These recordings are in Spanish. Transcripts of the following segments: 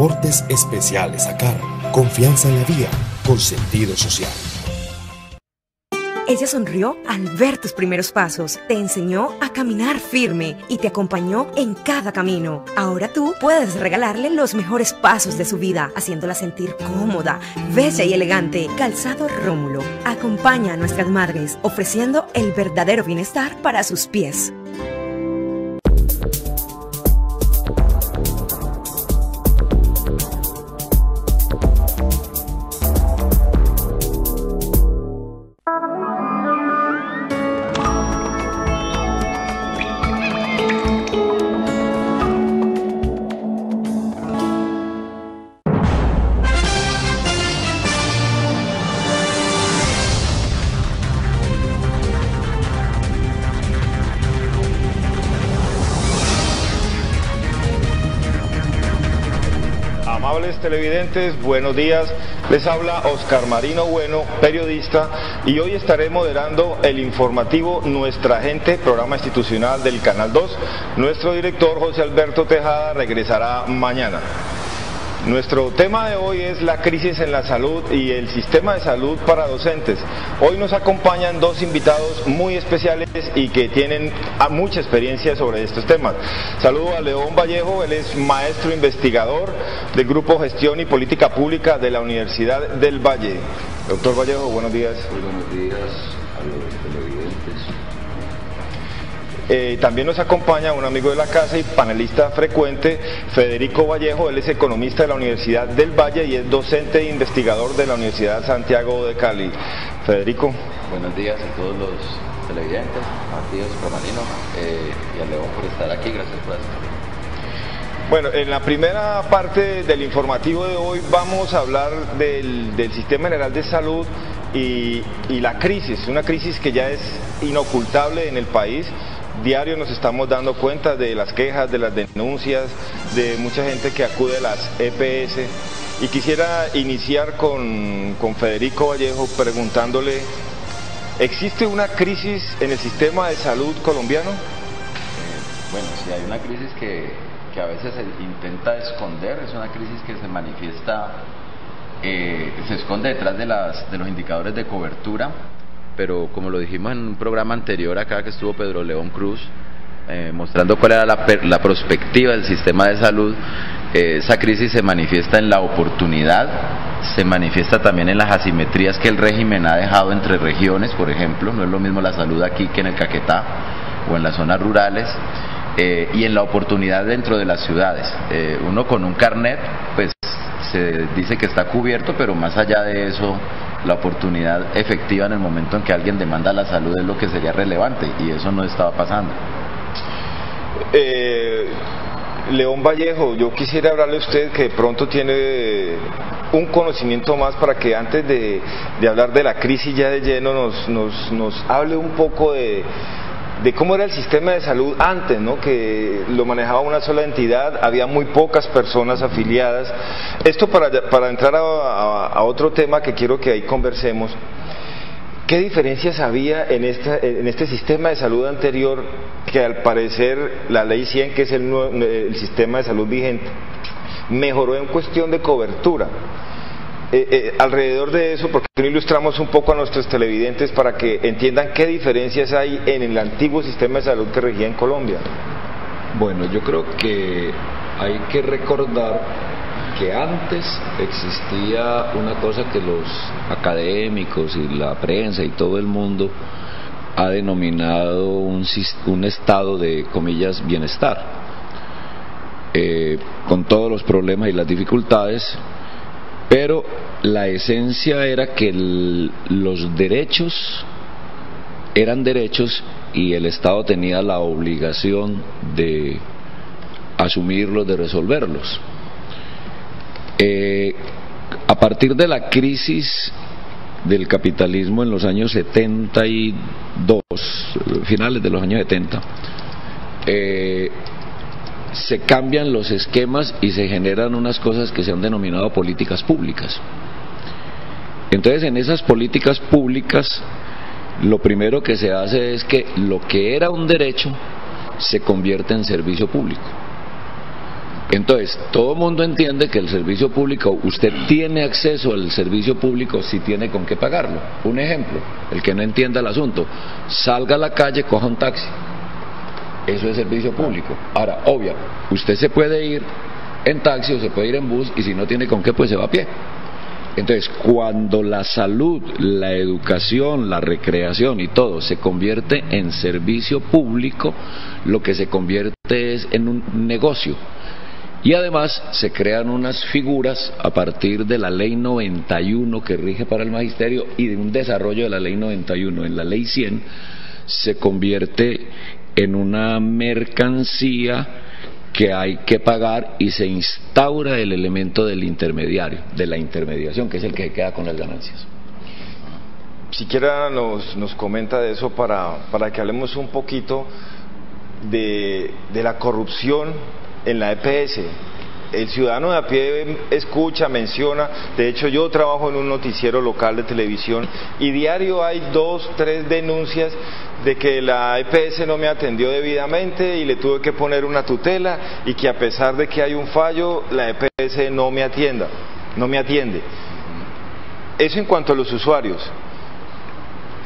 Transportes Especiales ACAR. Confianza en la vía con sentido social. Ella sonrió al ver tus primeros pasos, te enseñó a caminar firme y te acompañó en cada camino. Ahora tú puedes regalarle los mejores pasos de su vida, haciéndola sentir cómoda, bella y elegante. Calzado Rómulo acompaña a nuestras madres, ofreciendo el verdadero bienestar para sus pies. Televidentes, buenos días. Les habla Oscar Marino Bueno, periodista, y hoy estaré moderando el informativo Nuestra Gente, programa institucional del Canal 2. Nuestro director José Alberto Tejada regresará mañana. Nuestro tema de hoy es la crisis en la salud y el sistema de salud para docentes. Hoy nos acompañan dos invitados muy especiales y que tienen mucha experiencia sobre estos temas. Saludo a León Vallejo, él es maestro investigador del Grupo Gestión y Política Pública de la Universidad del Valle. Doctor Vallejo, buenos días. buenos días a los. Eh, también nos acompaña un amigo de la casa y panelista frecuente, Federico Vallejo, él es economista de la Universidad del Valle y es docente e investigador de la Universidad Santiago de Cali. Federico. Buenos días a todos los televidentes, Matías Romanino eh, y a León por estar aquí, gracias por estar. Bueno, en la primera parte del informativo de hoy vamos a hablar del, Sistema General de Salud y, y, la crisis, una crisis que ya es inocultable en el país diario nos estamos dando cuenta de las quejas, de las denuncias, de mucha gente que acude a las EPS. Y quisiera iniciar con, Federico Vallejo preguntándole, ¿existe una crisis en el sistema de salud colombiano? Eh, bueno, si hay una crisis que, a veces se intenta esconder, es una crisis que se manifiesta, eh, se esconde detrás de, las, de los indicadores de cobertura pero como lo dijimos en un programa anterior acá que estuvo Pedro León Cruz, eh, mostrando cuál era la, la, perspectiva del sistema de salud, eh, esa crisis se manifiesta en la oportunidad, se manifiesta también en las asimetrías que el régimen ha dejado entre regiones, por ejemplo, no es lo mismo la salud aquí que en el Caquetá o en las zonas rurales, eh, y en la oportunidad dentro de las ciudades. uno con un carnet, pues se dice que está cubierto, pero más allá de eso la oportunidad efectiva en el momento en que alguien demanda la salud es lo que sería relevante y eso no estaba pasando. Eh, León Vallejo, yo quisiera hablarle a usted que de pronto tiene un conocimiento más para que antes de, hablar de la crisis ya de lleno nos, nos, nos hable un poco de, de cómo era el sistema de salud antes, ¿no? que lo manejaba una sola entidad, había muy pocas personas afiliadas. Esto para, para entrar a, otro tema que quiero que ahí conversemos. ¿Qué diferencias había en, esta, en este sistema de salud anterior que al parecer la ley 100, que es el, el sistema de salud vigente, mejoró en cuestión de cobertura? Eh, eh, alrededor de eso, porque no ilustramos un poco a nuestros televidentes para que entiendan qué diferencias hay en el antiguo sistema de salud que regía en Colombia. Bueno, yo creo que hay que recordar que antes existía una cosa que los académicos y la prensa y todo el mundo ha denominado un, estado de, comillas, bienestar, eh, con todos los problemas y las dificultades, pero la esencia era que los derechos eran derechos y el Estado tenía la obligación de asumirlos, de resolverlos. Eh, a partir de la crisis del capitalismo en los años 72, finales de los años 70, eh, se cambian los esquemas y se generan unas cosas que se han denominado políticas públicas. Entonces, en esas políticas públicas, lo primero que se hace es que lo que era un derecho se convierte en servicio público. Entonces, todo el mundo entiende que el servicio público, usted tiene acceso al servicio público si tiene con qué pagarlo. Un ejemplo, el que no entienda el asunto, salga a la calle, coja un taxi. Eso es servicio público. Ahora, obvio, usted se puede ir en taxi o se puede ir en bus y si no tiene con qué, pues se va a pie. Entonces, cuando la salud, la educación, la recreación y todo se convierte en servicio público, lo que se convierte es en un negocio. Y además se crean unas figuras a partir de la ley 91 que rige para el magisterio y de un desarrollo de la ley 91 en la ley 100 se convierte en una mercancía que hay que pagar y se instaura el elemento del intermediario, de la intermediación, que es el que queda con las ganancias. Siquiera nos, nos comenta de eso para, para que hablemos un poquito de, de la corrupción en la EPS. El ciudadano de a pie escucha, menciona, de hecho yo trabajo en un noticiero local de televisión y diario hay dos, tres denuncias de que la EPS no me atendió debidamente y le tuve que poner una tutela y que a pesar de que hay un fallo, la EPS no me atienda, no me atiende. Eso en cuanto a los usuarios.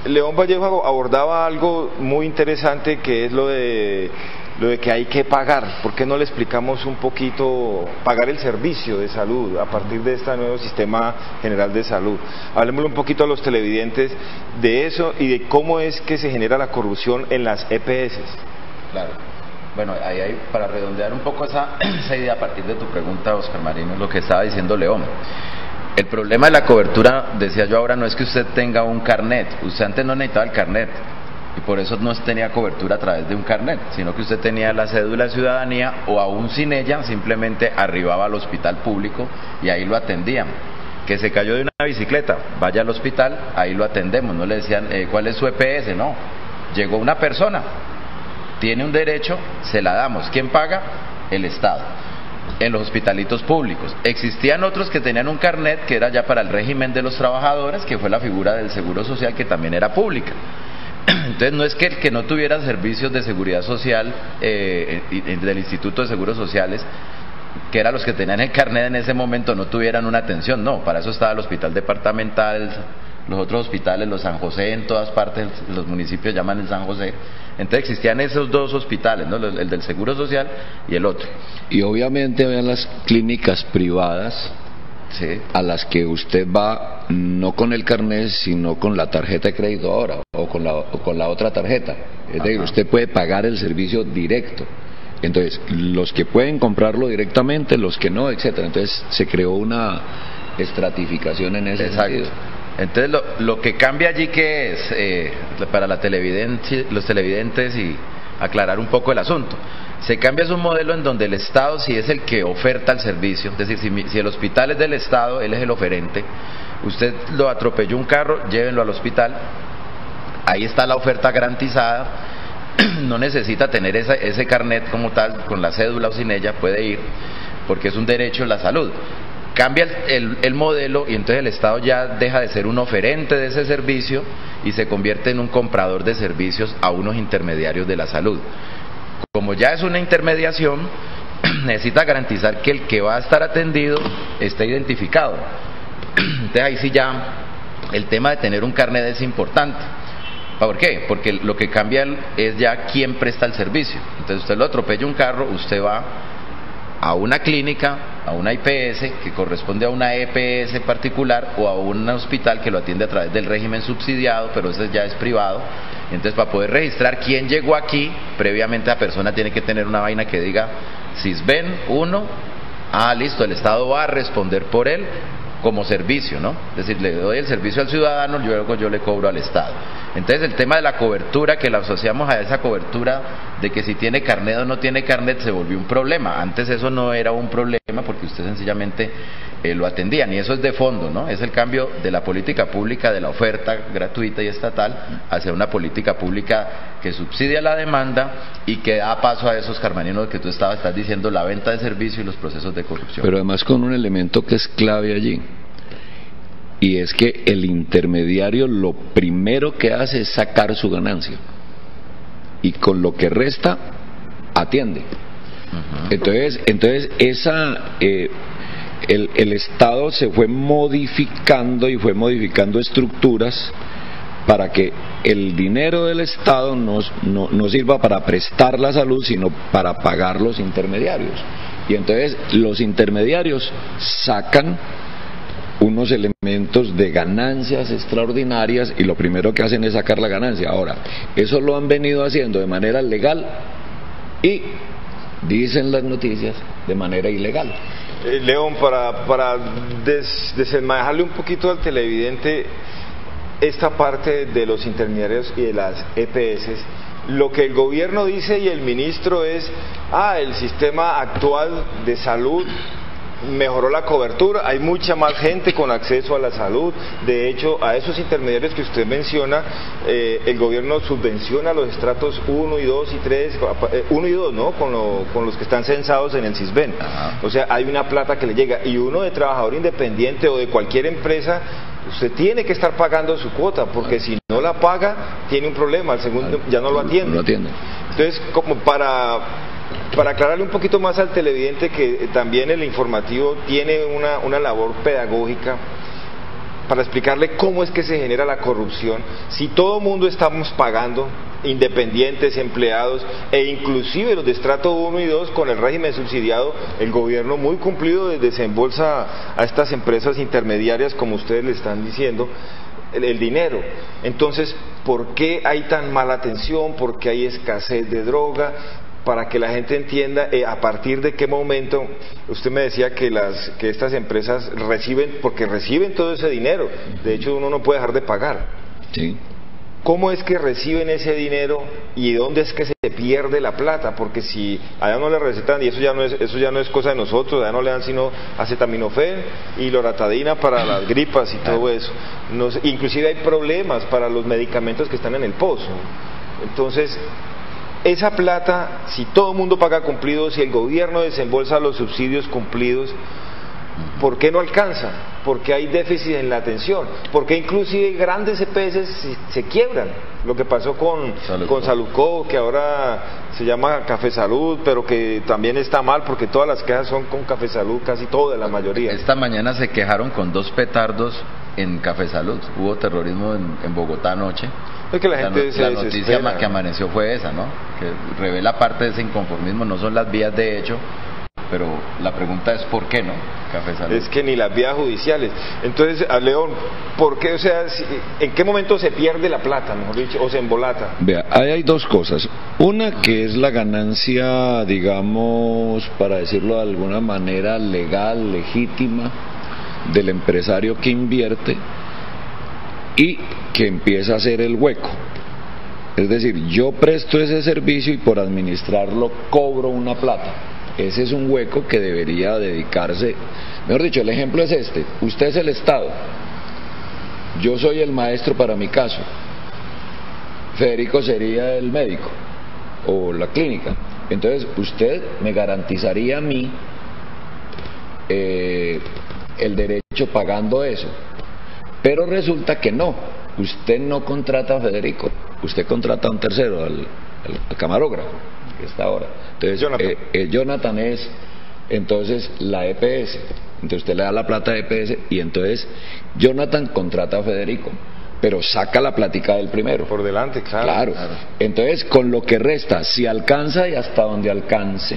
León Vallejo abordaba algo muy interesante que es lo de lo de que hay que pagar. ¿Por qué no le explicamos un poquito pagar el servicio de salud a partir de este nuevo sistema general de salud? Hablemos un poquito a los televidentes de eso y de cómo es que se genera la corrupción en las EPS. Claro. Bueno, ahí hay, para redondear un poco esa, esa idea a partir de tu pregunta, Oscar Marino, lo que estaba diciendo León. El problema de la cobertura, decía yo ahora, no es que usted tenga un carnet. Usted antes no necesitaba el carnet y por eso no tenía cobertura a través de un carnet, sino que usted tenía la cédula de ciudadanía o aún sin ella simplemente arribaba al hospital público y ahí lo atendían. Que se cayó de una bicicleta, vaya al hospital, ahí lo atendemos, no le decían eh, cuál es su EPS, no. Llegó una persona, tiene un derecho, se la damos. ¿Quién paga? El Estado en los hospitalitos públicos. Existían otros que tenían un carnet que era ya para el régimen de los trabajadores, que fue la figura del Seguro Social, que también era pública. Entonces no es que el que no tuviera servicios de seguridad social eh, del Instituto de Seguros Sociales, que eran los que tenían el carnet en ese momento, no tuvieran una atención, no, para eso estaba el hospital departamental, los otros hospitales, los San José, en todas partes, los municipios llaman el San José. Entonces existían esos dos hospitales, ¿no? el del Seguro Social y el otro. Y obviamente habían las clínicas privadas a las que usted va no con el carnet, sino con la tarjeta de crédito ahora o con la, con la otra tarjeta. Es decir, usted puede pagar el servicio directo. Entonces, los que pueden comprarlo directamente, los que no, etcétera. Entonces, se creó una estratificación en ese sentido. Entonces, lo, lo, que cambia allí que es eh, para la televidente, los televidentes y aclarar un poco el asunto. Se cambia un modelo en donde el Estado si es el que oferta el servicio, es decir, si, el hospital es del Estado, él es el oferente, usted lo atropelló un carro, llévenlo al hospital, ahí está la oferta garantizada, no necesita tener ese carnet como tal, con la cédula o sin ella, puede ir, porque es un derecho la salud. Cambia el, modelo y entonces el Estado ya deja de ser un oferente de ese servicio y se convierte en un comprador de servicios a unos intermediarios de la salud. Como ya es una intermediación, necesita garantizar que el que va a estar atendido esté identificado. Entonces ahí sí ya el tema de tener un carnet es importante. ¿Por qué? Porque lo que cambia es ya quién presta el servicio. Entonces usted lo atropella un carro, usted va a una clínica, a una IPS que corresponde a una EPS particular o a un hospital que lo atiende a través del régimen subsidiado, pero ese ya es privado. Entonces, para poder registrar quién llegó aquí, previamente la persona tiene que tener una vaina que diga SISBEN 1, ah, listo, el Estado va a responder por él, como servicio, ¿no? Es decir, le doy el servicio al ciudadano, luego yo le cobro al Estado. Entonces el tema de la cobertura, que la asociamos a esa cobertura de que si tiene carnet o no tiene carnet, se volvió un problema. Antes eso no era un problema porque usted sencillamente eh, lo atendían y eso es de fondo, ¿no? Es el cambio de la política pública, de la oferta gratuita y estatal, hacia una política pública que subsidia la demanda y que da paso a esos carmaninos que tú estabas estás diciendo, la venta de servicio y los procesos de corrupción. Pero además con un elemento que es clave allí, y es que el intermediario lo primero que hace es sacar su ganancia y con lo que resta atiende. Entonces, entonces esa, eh, el, el, Estado se fue modificando y fue modificando estructuras para que el dinero del Estado no, no, sirva para prestar la salud, sino para pagar los intermediarios. Y entonces los intermediarios sacan unos elementos de ganancias extraordinarias y lo primero que hacen es sacar la ganancia. Ahora, eso lo han venido haciendo de manera legal y, dicen las noticias, de manera ilegal. Eh, León, para, para desenmadejarle un poquito al televidente esta parte de los intermediarios y de las EPS, lo que el gobierno dice y el ministro es, ah, el sistema actual de salud mejoró la cobertura, hay mucha más gente con acceso a la salud. De hecho, a esos intermediarios que usted menciona, eh, el gobierno subvenciona los estratos 1 y 2 y 3, 1 eh, y 2, ¿no? Con, con, los que están censados en el CISBEN. O sea, hay una plata que le llega. Y uno de trabajador independiente o de cualquier empresa, usted tiene que estar pagando su cuota, porque si no la paga, tiene un problema. El segundo ya lo. No lo atiende. Entonces, como para para aclararle un poquito más al televidente que también el informativo tiene una, una labor pedagógica para explicarle cómo es que se genera la corrupción, si todo mundo estamos pagando, independientes, empleados e inclusive los de estrato 1 y 2 con el régimen subsidiado, el gobierno muy cumplido desembolsa a estas empresas intermediarias, como ustedes le están diciendo, el, el, dinero. Entonces, ¿por qué hay tan mala atención? ¿Por qué hay escasez de droga? Para que la gente entienda eh, a partir de qué momento, usted me decía que, las, que estas empresas reciben, porque reciben todo ese dinero, de hecho uno no puede dejar de pagar. Sí. ¿Cómo es que reciben ese dinero y dónde es que se pierde la plata? Porque si allá no le recetan, y eso ya no es, eso ya no es cosa de nosotros, allá no le dan sino acetaminofén y loratadina para las gripas y todo eso. inclusive hay problemas para los medicamentos que están en el pozo. Entonces, esa plata, si todo el mundo paga cumplidos, si el gobierno desembolsa los subsidios cumplidos, ¿por qué no alcanza? Porque hay déficit en la atención, porque inclusive grandes EPS se, quiebran. Lo que pasó con, con Saludco, que ahora se llama Café Salud, pero que también está mal porque todas las quejas son con Café Salud, casi toda la mayoría. Esta mañana se quejaron con dos petardos en Café Salud. Hubo terrorismo en, Bogotá anoche. Es que la, gente la noticia que amaneció fue esa, ¿no? Que revela parte de ese inconformismo, no son las vías de hecho, pero la pregunta es ¿por qué no? Café Salud. Es que ni las vías judiciales. Entonces, a León, ¿por qué, o sea, en qué momento se pierde la plata, mejor dicho, o se embolata? Vea, ahí hay dos cosas. Una que es la ganancia, digamos, para decirlo de alguna manera, legal, legítima, del empresario que invierte y que empieza a hacer el hueco. Es decir, yo presto ese servicio y por administrarlo cobro una plata. Ese es un hueco que debería dedicarse. Mejor dicho, el ejemplo es este. Usted es el Estado. Yo soy el maestro para mi caso. Federico sería el médico o la clínica. Entonces, usted me garantizaría a mí eh, el derecho pagando eso. Pero resulta que no, usted no contrata a Federico, usted contrata a un tercero, al, camarógrafo, que está ahora. Entonces, Jonathan. Eh, eh, Jonathan es entonces la EPS. Entonces usted le da la plata a EPS y entonces Jonathan contrata a Federico pero saca la plática del primero. Por delante, claro. Claro. Entonces, con lo que resta, si alcanza y hasta donde alcance,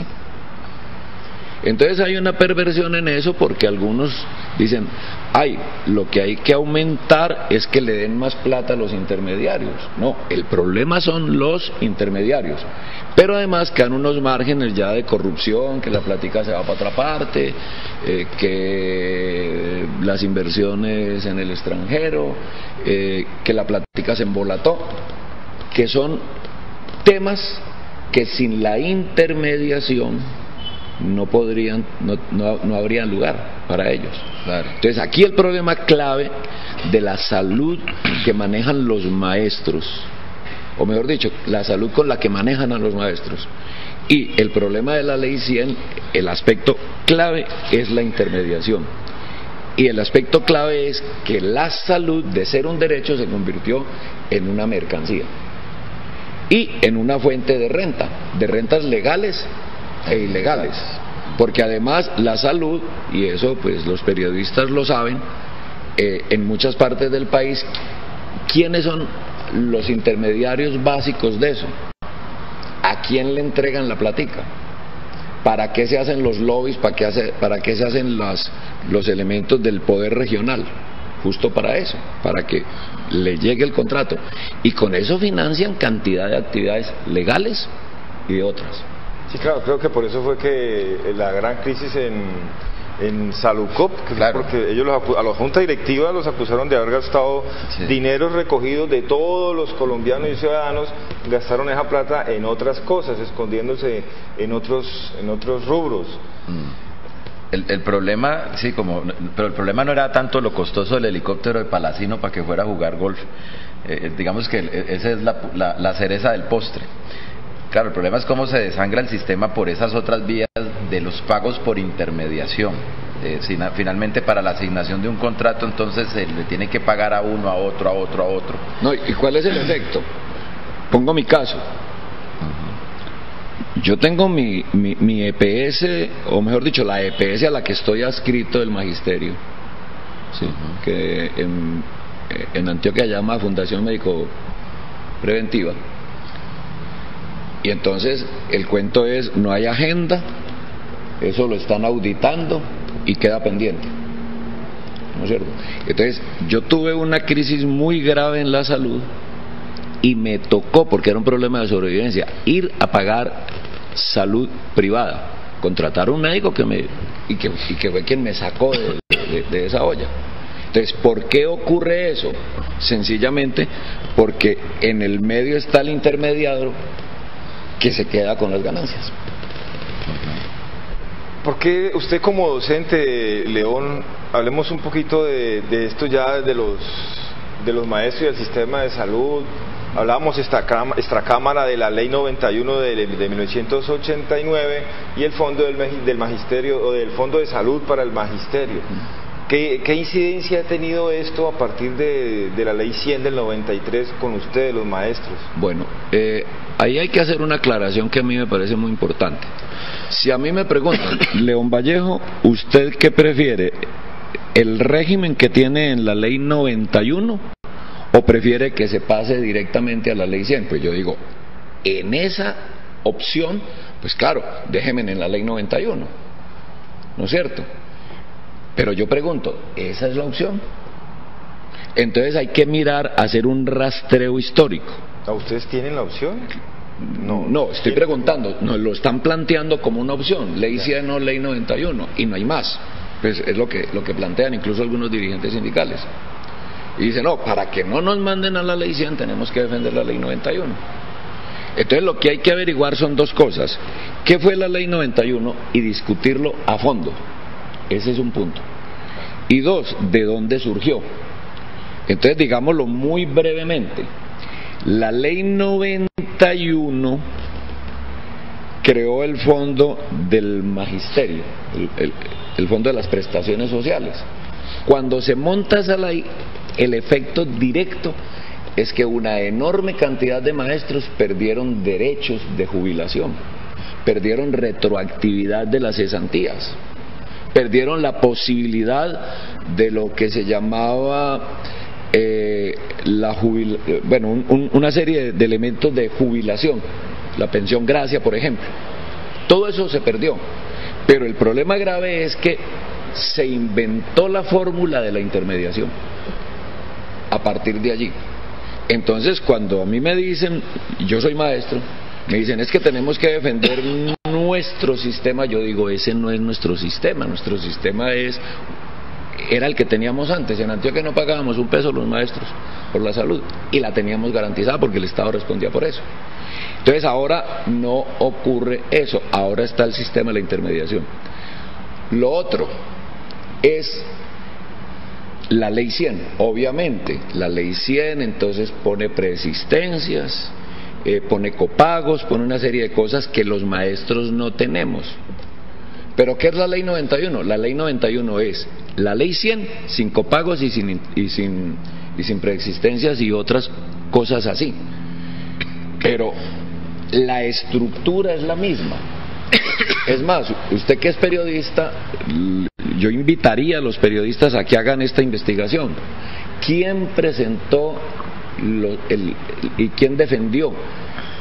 entonces hay una perversión en eso porque algunos dicen, ay, lo que hay que aumentar es que le den más plata a los intermediarios. No, el problema son los intermediarios. Pero además quedan unos márgenes ya de corrupción, que la plática se va para otra parte, eh, que las inversiones en el extranjero, eh, que la plática se embolató, que son temas que sin la intermediación no podrían, no, no, habrían lugar para ellos. Entonces aquí el problema clave de la salud que manejan los maestros, o mejor dicho, la salud con la que manejan a los maestros, y el problema de la ley 100, el aspecto clave es la intermediación. Y el aspecto clave es que la salud, de ser un derecho, se convirtió en una mercancía y en una fuente de renta, de rentas legales e ilegales. Porque además la salud, y eso pues los periodistas lo saben, eh, en muchas partes del país, ¿quiénes son los intermediarios básicos de eso? ¿A quién le entregan la platica? ¿Para qué se hacen los lobbies? ¿Para qué, hace, para qué se hacen las, los elementos del poder regional? Justo para eso, para que le llegue el contrato. Y con eso financian cantidad de actividades legales y de otras. Sí, claro, creo que por eso fue que la gran crisis en, en Salucop, porque ellos a la junta directiva los acusaron de haber gastado dinero recogido de todos los colombianos y ciudadanos, gastaron esa plata en otras cosas, escondiéndose en otros, en otros rubros. Mm. El, problema, sí, como, pero el problema no era tanto lo costoso del helicóptero de Palacino para que fuera a jugar golf. Eh, eh, digamos que esa es la cereza del postre. Claro, el problema es cómo se desangra el sistema por esas otras vías de los pagos por intermediación. Eh, finalmente para la asignación de un contrato entonces se le tiene que pagar a uno, a otro, a otro, a otro. No, ¿y cuál es el efecto? Pongo mi caso. Yo tengo mi, mi, EPS, o mejor dicho, la EPS a la que estoy adscrito del magisterio, ¿sí? que en, en Antioquia llama Fundación Médico Preventiva. Y entonces el cuento es, no hay agenda, eso lo están auditando y queda pendiente. ¿No es cierto? Entonces yo tuve una crisis muy grave en la salud y me tocó, porque era un problema de sobrevivencia, ir a pagar salud privada, contratar a un médico que me, y, que, y que fue quien me sacó de esa olla. Entonces, ¿por qué ocurre eso? Sencillamente porque en el medio está el intermediario que se queda con las ganancias. ¿Por qué usted como docente, León, hablemos un poquito de, esto ya de los, de los maestros y del sistema de salud? Hablábamos esta, esta cámara de la ley 91 de, de 1989 y el fondo del, del magisterio o del fondo de salud para el magisterio. ¿Qué, incidencia ha tenido esto a partir de, la ley 100 del 93 con ustedes, los maestros? Bueno, eh, ahí hay que hacer una aclaración que a mí me parece muy importante. Si a mí me preguntan, León Vallejo, ¿usted qué prefiere? ¿El régimen que tiene en la ley 91 o prefiere que se pase directamente a la ley 100? Pues yo digo, en esa opción, pues claro, déjenme en la ley 91, ¿no es cierto? Pero yo pregunto, ¿esa es la opción? Entonces hay que mirar, hacer un rastreo histórico. ¿Ustedes tienen la opción? No, no, estoy preguntando, nos lo están planteando como una opción, ley 100 o ley 91, y no hay más. Pues es lo que, lo que plantean incluso algunos dirigentes sindicales. Y dicen, no, para que no nos manden a la ley 100 tenemos que defender la ley 91. Entonces lo que hay que averiguar son dos cosas. ¿Qué fue la ley 91? Y discutirlo a fondo. Ese es un punto. Y dos, ¿de dónde surgió? Entonces, digámoslo muy brevemente. La ley 91 creó el fondo del magisterio, el, fondo de las prestaciones sociales. Cuando se monta esa ley, el efecto directo es que una enorme cantidad de maestros perdieron derechos de jubilación, perdieron retroactividad de las cesantías perdieron la posibilidad de lo que se llamaba eh, la bueno, una serie de elementos de jubilación, la pensión gracia, por ejemplo. Todo eso se perdió. Pero el problema grave es que se inventó la fórmula de la intermediación a partir de allí. Entonces, cuando a mí me dicen, yo soy maestro, me dicen, es que tenemos que defender nuestro sistema, yo digo, ese no es nuestro sistema, nuestro sistema es era el que teníamos antes. En Antioquia no pagábamos un peso los maestros por la salud y la teníamos garantizada porque el Estado respondía por eso. Entonces ahora no ocurre eso, ahora está el sistema de la intermediación. Lo otro es la ley 100, obviamente, la ley 100 entonces pone preexistencias, eh, pone copagos, pone una serie de cosas que los maestros no tenemos. Pero ¿qué es la ley 91? La ley 91 es la ley 100 sin copagos y sin, y sin, y sin preexistencias y otras cosas así. Pero la estructura es la misma. Es más, usted que es periodista, yo invitaría a los periodistas a que hagan esta investigación. ¿Quién presentó y quién defendió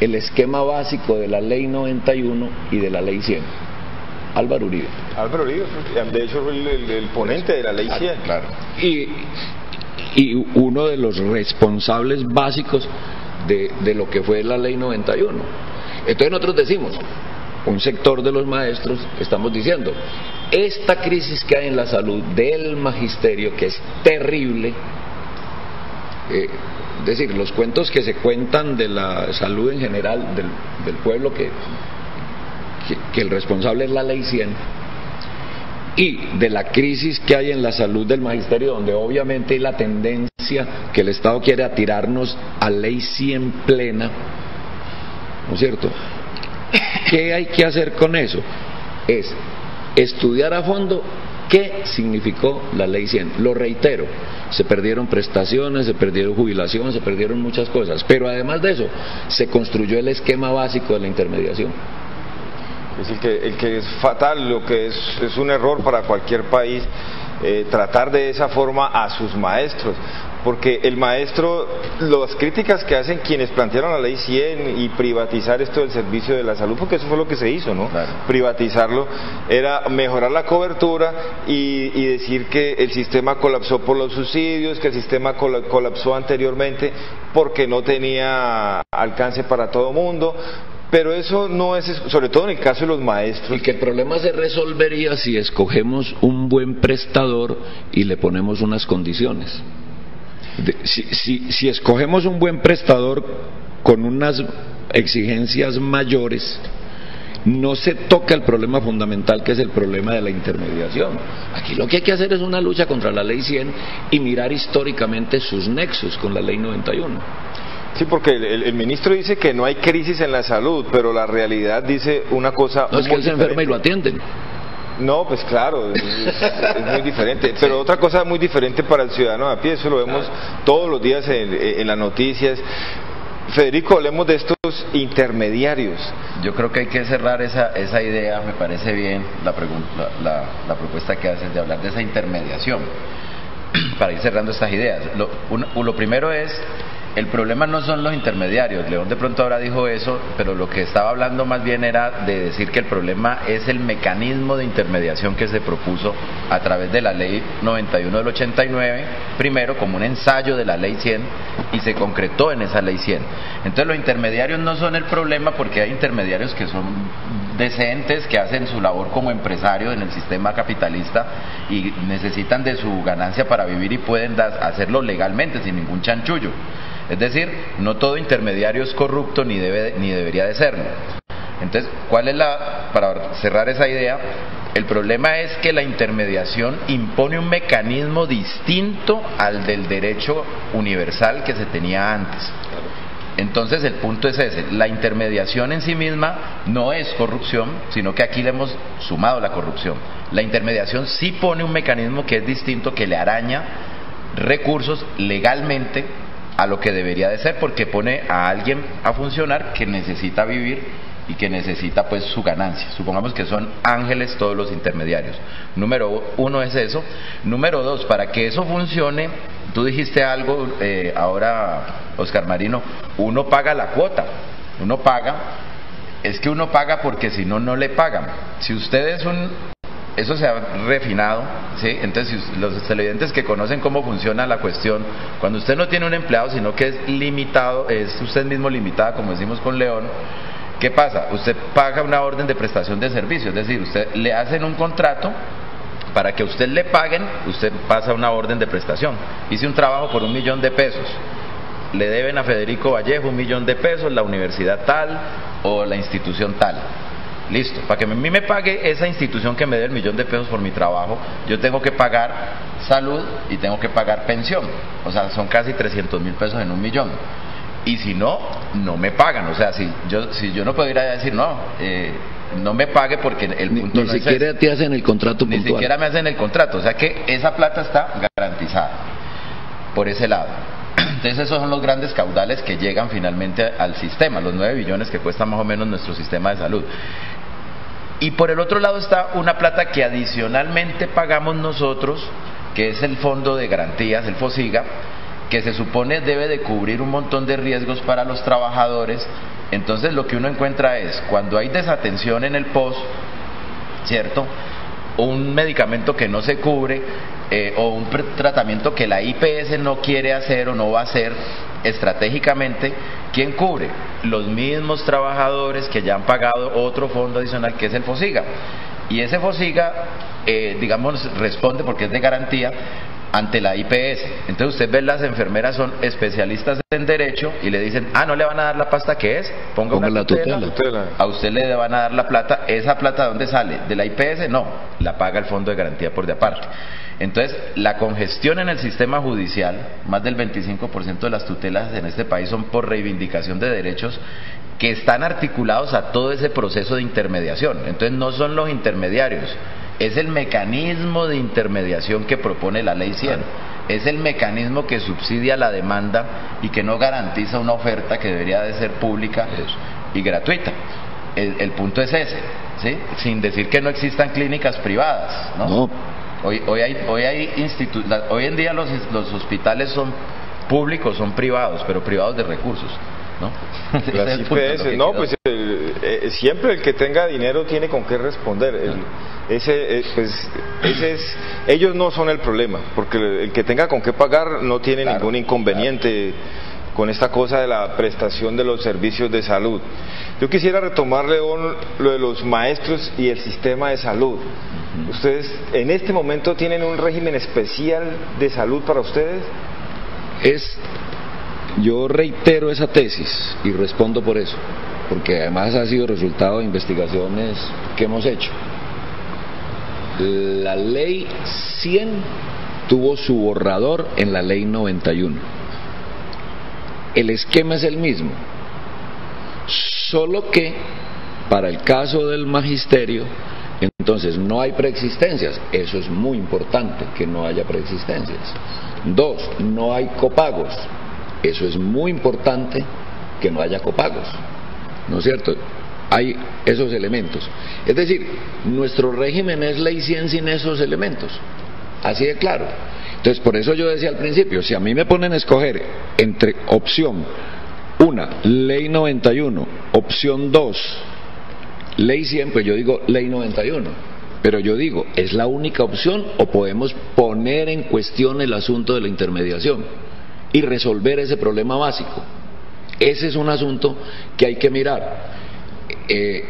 el esquema básico de la ley 91 y de la ley 100? Álvaro Uribe. Álvaro Uribe, de hecho el, el, ponente de la ley 100. Ah, claro. Y, y uno de los responsables básicos de, de lo que fue la ley 91. Entonces nosotros decimos, un sector de los maestros, estamos diciendo, esta crisis que hay en la salud del magisterio, que es terrible, eh, es decir, los cuentos que se cuentan de la salud en general del, del pueblo, que, que, el responsable es la ley 100, y de la crisis que hay en la salud del magisterio, donde obviamente hay la tendencia que el Estado quiere atirarnos a ley 100 plena, ¿no es cierto? ¿Qué hay que hacer con eso? Es estudiar a fondo qué significó la ley 100. Lo reitero, se perdieron prestaciones, se perdieron jubilaciones, se perdieron muchas cosas, pero además de eso, se construyó el esquema básico de la intermediación. Es el que, el que es fatal, lo que es, es un error para cualquier país eh, tratar de esa forma a sus maestros. Porque el maestro, las críticas que hacen quienes plantearon la ley 100 y privatizar esto del servicio de la salud, porque eso fue lo que se hizo, ¿no? Privatizarlo, era mejorar la cobertura y, y, decir que el sistema colapsó por los subsidios, que el sistema colapsó anteriormente porque no tenía alcance para todo mundo, pero eso no es, sobre todo en el caso de los maestros. Y que el problema se resolvería si escogemos un buen prestador y le ponemos unas condiciones si, si, si escogemos un buen prestador con unas exigencias mayores, no se toca el problema fundamental que es el problema de la intermediación. Aquí lo que hay que hacer es una lucha contra la ley 100 y mirar históricamente sus nexos con la ley 91. Sí, porque el, el, ministro dice que no hay crisis en la salud, pero la realidad dice una cosa. No es que él se enferma y lo atienden. No, pues claro, es, es, muy diferente. Pero otra cosa muy diferente para el ciudadano a pie, eso lo vemos todos los días en, en las noticias. Federico, hablemos de estos intermediarios. Yo creo que hay que cerrar esa, esa idea, me parece bien la, la, la, propuesta que haces de hablar de esa intermediación, para ir cerrando estas ideas. Lo, un, lo primero es el problema no son los intermediarios. León de pronto ahora dijo eso, pero lo que estaba hablando más bien era de decir que el problema es el mecanismo de intermediación que se propuso a través de la ley 91 del 89, primero como un ensayo de la ley 100 y se concretó en esa ley 100. Entonces los intermediarios no son el problema porque hay intermediarios que son decentes, que hacen su labor como empresarios en el sistema capitalista y necesitan de su ganancia para vivir y pueden hacerlo legalmente sin ningún chanchullo. Es decir, no todo intermediario es corrupto ni, debe, ni debería de serlo. Entonces, ¿cuál es la, para cerrar esa idea, el problema es que la intermediación impone un mecanismo distinto al del derecho universal que se tenía antes. Entonces el punto es ese, la intermediación en sí misma no es corrupción, sino que aquí le hemos sumado la corrupción. La intermediación sí pone un mecanismo que es distinto, que le araña recursos legalmente a lo que debería de ser porque pone a alguien a funcionar que necesita vivir y que necesita pues su ganancia. Supongamos que son ángeles todos los intermediarios. Número uno es eso. Número dos, para que eso funcione, tú dijiste algo eh, ahora, Oscar Marino, uno paga la cuota, uno paga, es que uno paga porque si no, no le pagan. Si usted es un eso se ha refinado, ¿sí? Entonces, los televidentes que conocen cómo funciona la cuestión, cuando usted no tiene un empleado, sino que es limitado, es usted mismo limitada, como decimos con León, ¿qué pasa? Usted paga una orden de prestación de servicio, es decir, usted le hacen un contrato para que usted le paguen, usted pasa una orden de prestación. Hice un trabajo por un millón de pesos. Le deben a Federico Vallejo un millón de pesos, la universidad tal o la institución tal Listo, para que a mí me pague esa institución que me dé el millón de pesos por mi trabajo, yo tengo que pagar salud y tengo que pagar pensión. O sea, son casi 300 mil pesos en un millón. Y si no, no me pagan. O sea, si yo, si yo no puedo ir a decir, no, eh, no me pague porque el punto ni, siquiera te hacen el contrato Ni siquiera me hacen el contrato. O sea que esa plata está garantizada por ese lado. Entonces esos son los grandes caudales que llegan finalmente al sistema, los 9 billones que cuesta más o menos nuestro sistema de salud. Y por el otro lado está una plata que adicionalmente pagamos nosotros, que es el Fondo de Garantías, el FOSIGA, que se supone debe de cubrir un montón de riesgos para los trabajadores. Entonces lo que uno encuentra es, cuando hay desatención en el POS, ¿cierto? Un medicamento que no se cubre eh, o un tratamiento que la IPS no quiere hacer o no va a hacer estratégicamente, ¿quién cubre? Los mismos trabajadores que ya han pagado otro fondo adicional que es el FOSIGA. Y ese FOSIGA, eh, digamos, responde porque es de garantía, ante la IPS. Entonces usted ve las enfermeras son especialistas en derecho y le dicen, ah, no le van a dar la pasta que es, ponga una tutela. A usted le van a dar la plata, esa plata ¿de dónde sale? ¿De la IPS? No, la paga el Fondo de Garantía por de aparte. Entonces, la congestión en el sistema judicial, más del 25% de las tutelas en este país son por reivindicación de derechos que están articulados a todo ese proceso de intermediación. Entonces, no son los intermediarios, es el mecanismo de intermediación que propone la ley 100. Es el mecanismo que subsidia la demanda y que no garantiza una oferta que debería de ser pública y gratuita. El, punto es ese, ¿sí? Sin decir que no existan clínicas privadas, ¿no? Hoy, hoy hay, hoy hay hoy en día los, los hospitales son públicos, son privados, pero privados de recursos. ¿no? no, pues eh, siempre el que tenga dinero tiene con qué responder. ese, eh, pues, ese es, ellos no son el problema, porque el que tenga con qué pagar no tiene ningún inconveniente con esta cosa de la prestación de los servicios de salud. Yo quisiera retomar, León, lo de los maestros y el sistema de salud. ¿Ustedes en este momento tienen un régimen especial de salud para ustedes? Es yo reitero esa tesis y respondo por eso, porque además ha sido resultado de investigaciones que hemos hecho. La ley 100 tuvo su borrador en la ley 91. El esquema es el mismo, solo que para el caso del magisterio, entonces no hay preexistencias, eso es muy importante que no haya preexistencias. Dos, no hay copagos, eso es muy importante que no haya copagos, ¿no es cierto? Hay esos elementos. Es decir, nuestro régimen es ley 100 sin esos elementos, así de claro. Entonces, por eso yo decía al principio, si a mí me ponen a escoger entre opción una, ley 91, opción 2, ley 100, pues yo digo ley 91. Pero yo digo, ¿es la única opción o podemos poner en cuestión el asunto de la intermediación? y resolver ese problema básico. Ese es un asunto que hay que mirar. Eh,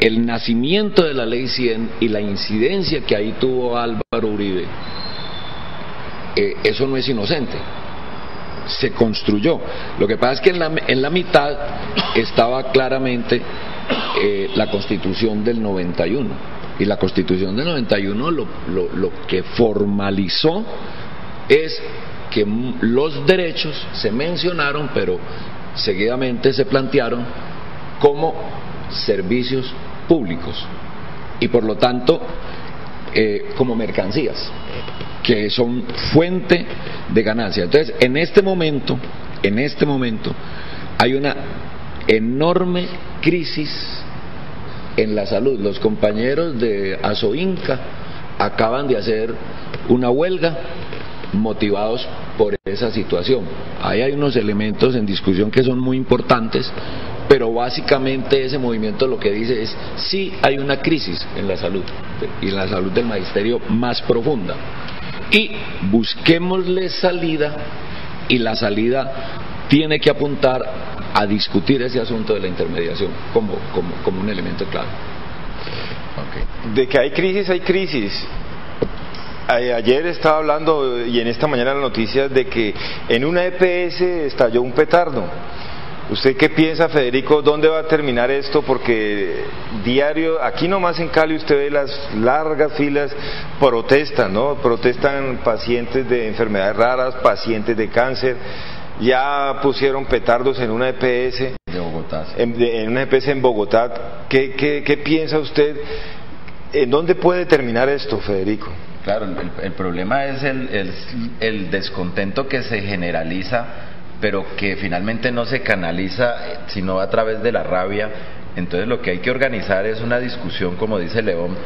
el nacimiento de la ley 100 y la incidencia que ahí tuvo Álvaro Uribe, eh, eso no es inocente. Se construyó. Lo que pasa es que en la, en la mitad estaba claramente eh, la constitución del 91. Y la constitución del 91 lo, lo, lo que formalizó es que los derechos se mencionaron, pero seguidamente se plantearon como servicios públicos y por lo tanto eh, como mercancías que son fuente de ganancia. Entonces, en este momento, en este momento, hay una enorme crisis en la salud. Los compañeros de Asoinca acaban de hacer una huelga motivados por esa situación. Ahí hay unos elementos en discusión que son muy importantes, pero básicamente ese movimiento lo que dice es sí hay una crisis en la salud y en la salud del magisterio más profunda. Y busquémosle salida y la salida tiene que apuntar a discutir ese asunto de la intermediación como, como, como un elemento clave. De que hay crisis, hay crisis ayer estaba hablando y en esta mañana las noticias de que en una EPS estalló un petardo. ¿Usted qué piensa, Federico? ¿Dónde va a terminar esto? Porque diario, aquí nomás en Cali usted ve las largas filas, protestan, ¿no? Protestan pacientes de enfermedades raras, pacientes de cáncer. Ya pusieron petardos en una EPS. De Bogotá. En, una EPS en Bogotá. ¿Qué, qué, qué piensa usted? ¿En dónde puede terminar esto, Federico? Claro, el, problema es el, el, descontento que se generaliza, pero que finalmente no se canaliza, sino a través de la rabia Entonces lo que hay que organizar es una discusión, como dice León,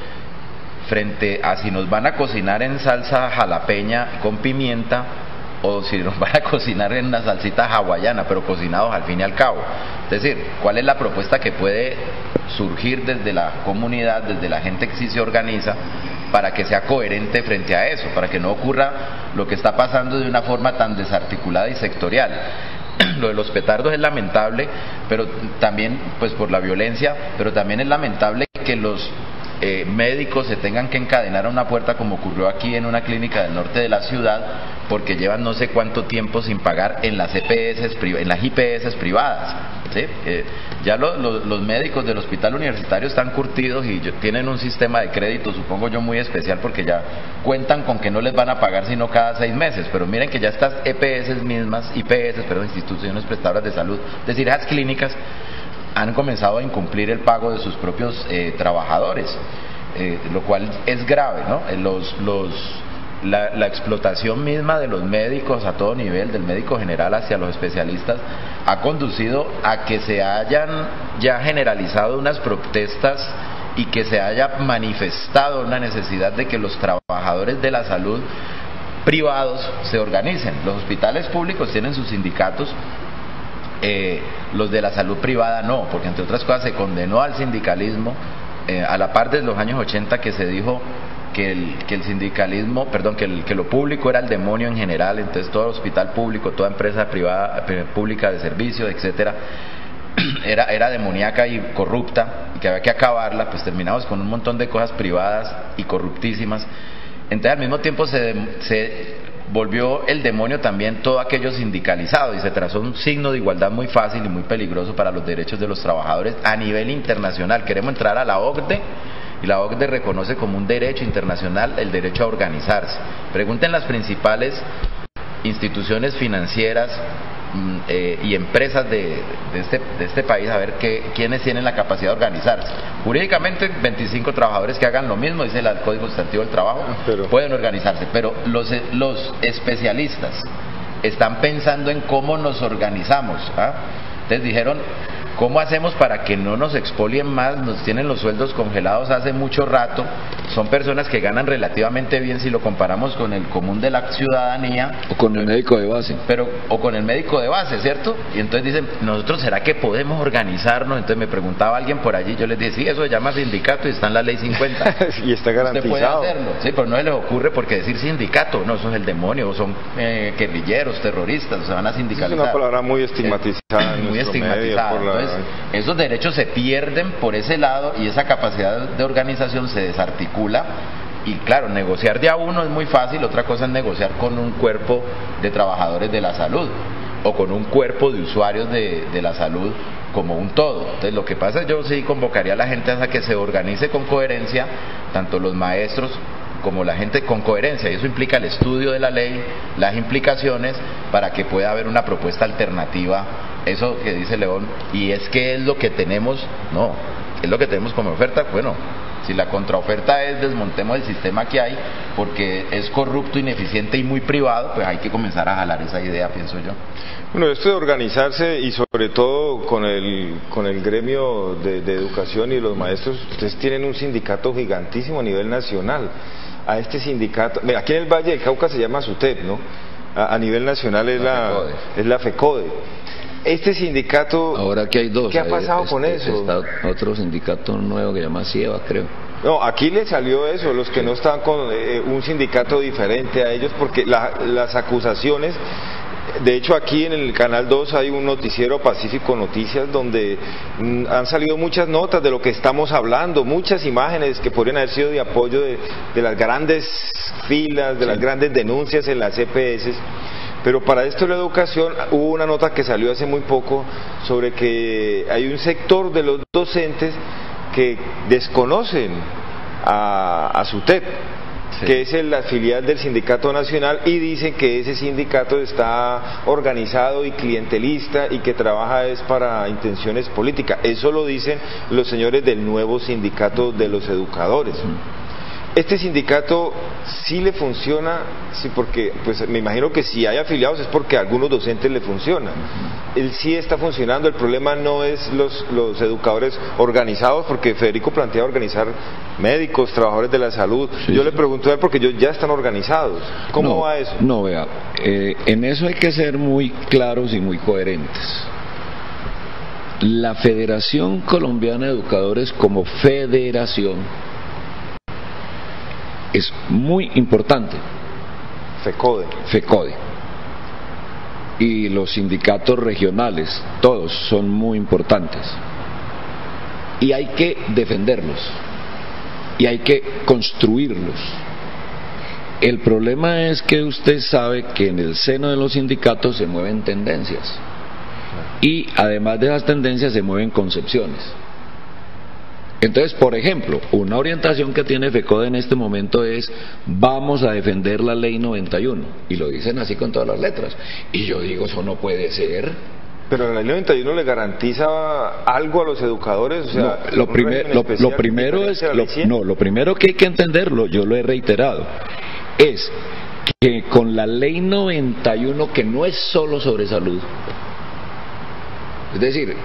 frente a si nos van a cocinar en salsa jalapeña con pimienta o si nos van a cocinar en una salsita hawaiana, pero cocinados al fin y al cabo. Es decir, ¿cuál es la propuesta que puede surgir desde la comunidad, desde la gente que sí se organiza, para que sea coherente frente a eso, para que no ocurra lo que está pasando de una forma tan desarticulada y sectorial? lo de los petardos es lamentable, pero también, pues por la violencia, pero también es lamentable que los eh, médicos se tengan que encadenar a una puerta como ocurrió aquí en una clínica del norte de la ciudad porque llevan no sé cuánto tiempo sin pagar en las EPS, en las IPS privadas. Eh, ya los médicos del hospital universitario están curtidos y tienen un sistema de crédito, supongo yo, muy especial porque ya cuentan con que no les van a pagar sino cada seis meses. Pero miren que ya estas EPS mismas, IPS, perdón, instituciones prestadoras de salud, es decir, las clínicas, han comenzado a incumplir el pago de sus propios eh, trabajadores, eh, lo cual es grave, ¿no? Eh, los, los, la, la, explotación misma de los médicos a todo nivel, del médico general hacia los especialistas, ha conducido a que se hayan ya generalizado unas protestas y que se haya manifestado una necesidad de que los trabajadores de la salud privados se organicen. Los hospitales públicos tienen sus sindicatos, eh, los de la salud privada no, porque entre otras cosas se condenó al sindicalismo eh, a la par de los años 80 que se dijo que el, que el sindicalismo, perdón, que, el, que lo público era el demonio en general, entonces todo hospital público, toda empresa privada, eh, pública de servicio, etcétera, era, era demoníaca y corrupta y que había que acabarla, pues terminamos con un montón de cosas privadas y corruptísimas. Entonces al mismo tiempo se, se volvió el demonio también todo aquello sindicalizado y se trazó un signo de igualdad muy fácil y muy peligroso para los derechos de los trabajadores a nivel internacional. Queremos entrar a la OCDE y la OCDE reconoce como un derecho internacional el derecho a organizarse. Pregunten las principales instituciones financieras Mm, eh, y empresas de, este, de este país a ver qué, quiénes tienen la capacidad de organizarse. Jurídicamente, 25 trabajadores que hagan lo mismo, dice el Código Sustantivo del Trabajo, pueden organizarse, pero los, los especialistas están pensando en cómo nos organizamos. ¿ah? Entonces dijeron, ¿Cómo hacemos para que no nos expolien más? Nos tienen los sueldos congelados hace mucho rato. Son personas que ganan relativamente bien si lo comparamos con el común de la ciudadanía. O con el médico de base. Pero, o con el médico de base, ¿cierto? Y entonces dicen, nosotros, ¿será que podemos organizarnos? Entonces me preguntaba alguien por allí, yo les dije, sí, eso se llama sindicato y está en la ley 50. y está garantizado. Usted puede hacerlo, sí, pero no se les ocurre porque decir sindicato, no, eso es el demonio, son eh, guerrilleros, terroristas, se van a sindicalizar. Es una palabra muy estigmatizada. muy estigmatizada esos derechos se pierden por ese lado y esa capacidad de organización se desarticula. Y claro, negociar de a uno es muy fácil, otra cosa es negociar con un cuerpo de trabajadores de la salud o con un cuerpo de usuarios de, de la salud como un todo. Entonces lo que pasa es yo sí convocaría a la gente a que se organice con coherencia, tanto los maestros como la gente con coherencia, y eso implica el estudio de la ley, las implicaciones, para que pueda haber una propuesta alternativa, eso que dice León, y es que es lo que tenemos, no, es lo que tenemos como oferta, bueno, si la contraoferta es desmontemos el sistema que hay porque es corrupto, ineficiente y muy privado, pues hay que comenzar a jalar esa idea, pienso yo. Bueno, esto de organizarse y sobre todo con el, con el gremio de, de educación y los maestros, ustedes tienen un sindicato gigantísimo a nivel nacional a este sindicato, aquí en el Valle del Cauca se llama SUTEP, ¿no? A, nivel nacional es la, es la FECODE. Este sindicato... Ahora que hay dos. ¿Qué ha pasado con eso? Está otro sindicato nuevo que se llama CIEVA, creo. No, aquí le salió eso, los que no estaban con eh, un sindicato diferente a ellos, porque las acusaciones de hecho, aquí en el Canal 2 hay un noticiero Pacífico Noticias donde mm, han salido muchas notas de lo que estamos hablando, muchas imágenes que podrían haber sido de apoyo de, las grandes filas, de las grandes denuncias en las EPS. Pero para esto de la educación hubo una nota que salió hace muy poco sobre que hay un sector de los docentes que desconocen a, a su TEP que es la filial del sindicato nacional y dicen que ese sindicato está organizado y clientelista y que trabaja es para intenciones políticas. Eso lo dicen los señores del nuevo sindicato de los educadores. Este sindicato sí le funciona, sí, porque pues me imagino que si hay afiliados es porque a algunos docentes le funciona. Él sí está funcionando, el problema no es los, los educadores organizados, porque Federico plantea organizar médicos, trabajadores de la salud. Yo le pregunto a él porque ellos ya están organizados. ¿Cómo va eso? No, vea, eh, en eso hay que ser muy claros y muy coherentes. La Federación Colombiana de Educadores como federación es muy importante. FECODE. FECODE. Y los sindicatos regionales, todos son muy importantes. Y hay que defenderlos. Y hay que construirlos. El problema es que usted sabe que en el seno de los sindicatos se mueven tendencias. Y además de las tendencias se mueven concepciones. Entonces, por ejemplo, una orientación que tiene FECODE en este momento es vamos a defender la ley 91 y lo dicen así con todas las letras. Y yo digo, eso no puede ser. Pero la ley 91 le garantiza algo a los educadores, o sea, no, lo, primer, lo, primero es no, lo primero que hay que entenderlo, yo lo he reiterado, es que con la ley 91 que no es solo sobre salud, es decir,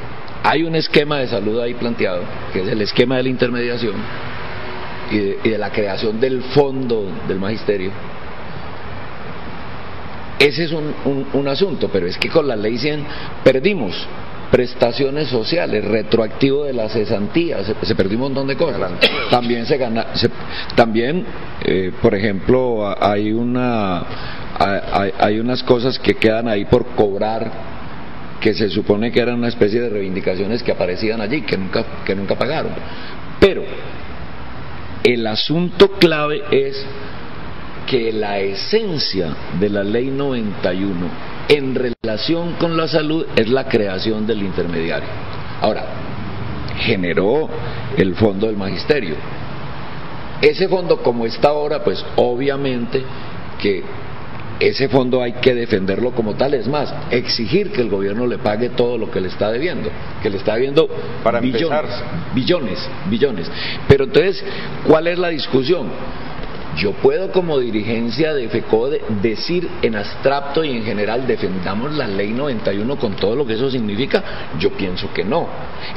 hay un esquema de salud ahí planteado, que es el esquema de la intermediación y de, la creación del fondo del magisterio. Ese es un, asunto, pero es que con la ley 100 perdimos prestaciones sociales, retroactivo de la cesantía, se, perdió un montón de cosas. También se gana, también, eh, por ejemplo, hay una, hay, hay unas cosas que quedan ahí por cobrar que se supone que eran una especie de reivindicaciones que aparecían allí, que nunca, que nunca pagaron. Pero el asunto clave es que la esencia de la ley 91 en relación con la salud es la creación del intermediario. Ahora, generó el fondo del magisterio. Ese fondo como está ahora, pues obviamente que ese fondo hay que defenderlo como tal, es más, exigir que el gobierno le pague todo lo que le está debiendo, que le está debiendo Para billones, billones, billones. Pero entonces, ¿cuál es la discusión? Yo puedo como dirigencia de FECODE decir en abstracto y en general defendamos la ley 91 con todo lo que eso significa, yo pienso que no.